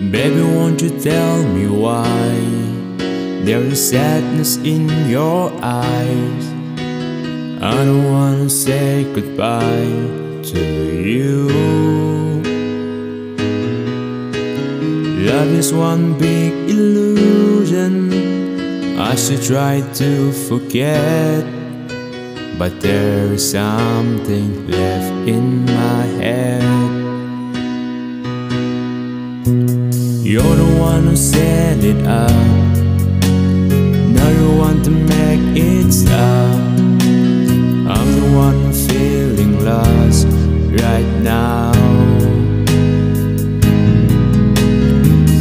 Baby, won't you tell me why? There is sadness in your eyes. I don't wanna say goodbye to you. Love is one big illusion. I should try to forget But there is something left in my head You're the one who set it up. Now you want to make it stop. I'm the one feeling lost right now.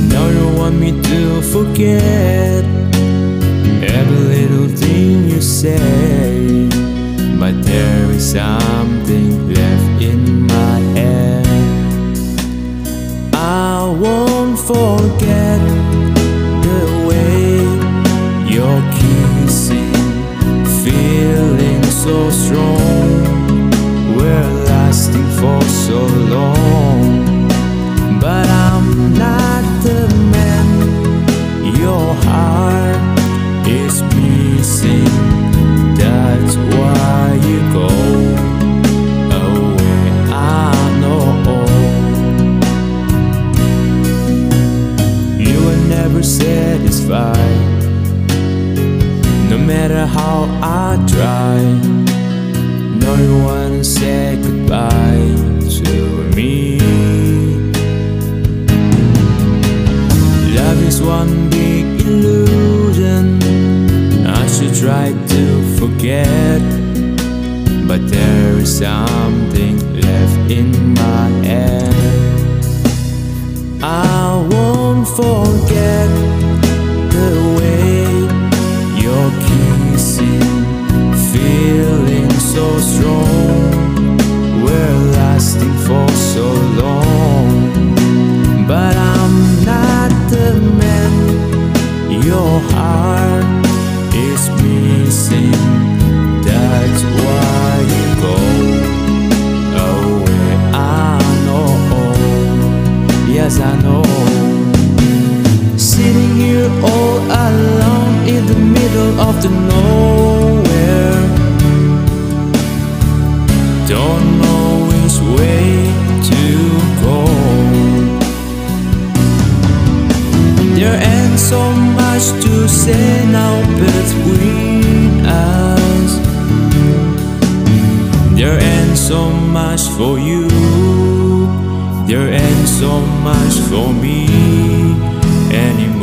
Now you want me to forget Every little thing you say is missing. That's why you go away. I know. You are never satisfied No matter how I try No one said try to forget But there is something left in my head here and so much to say now between us. There ain't so much for you, there ain't so much for me anymore.